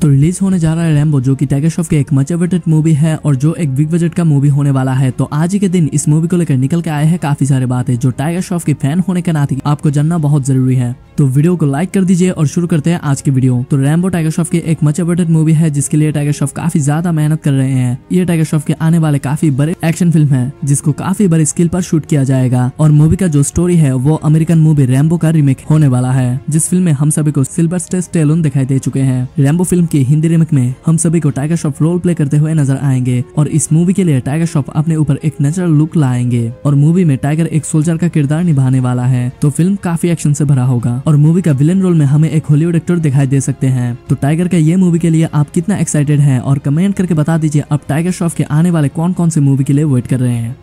तो रिलीज़ होने जा रहा है रैम्बो जो कि टाइगर श्रॉफ की एक मच अवेटेड मूवी है और जो एक बिग बजट का मूवी होने वाला है। तो आज के दिन इस मूवी को लेकर निकल के आए हैं काफ़ी सारे बातें, जो टाइगर श्रॉफ के फ़ैन होने के नाते आपको जानना बहुत ज़रूरी है। तो वीडियो को लाइक कर दीजिए और शुरू करते हैं आज की वीडियो। तो रैम्बो टाइगर श्रॉफ की एक मच अवेटेड मूवी है, जिसके लिए टाइगर श्रॉफ काफ़ी ज़्यादा मेहनत कर रहे हैं। ये टाइगर श्रॉफ के आने वाले काफ़ी बड़े एक्शन फ़िल्म है, जिसको काफ़ी बड़े स्किल पर शूट किया जाएगा। और मूवी का जो स्टोरी है, वो अमेरिकन मूवी रैम्बो का रिमेक होने वाला है, जिस फ़िल्म में हम सभी को सिल्वर स्टेलोन दिखाई दे चुके हैं। रैम्बो फ़िल्म की हिंदी रिमेक में हम सभी को टाइगर श्रॉफ रोल प्ले करते हुए नज़र आएँगे और इस मूवी के लिए टाइगर श्रॉफ अपने ऊपर एक नेचुरल लुक लाएँगे। और मूवी में टाइगर एक सोल्जर का किरदार निभाने वाला है तो फ़िल्म काफ़ी एक्शन से भरा होगा। और मूवी का विलन रोल में हमें एक हॉलीवुड एक्टर दिखाई दे सकते हैं। तो टाइगर का ये मूवी के लिए आप कितना एक्साइटेड है और कमेंट करके बता दीजिए आप टाइगर श्रॉफ के आने वाले कौन कौन से मूवी के लिए वेट कर रहे हैं।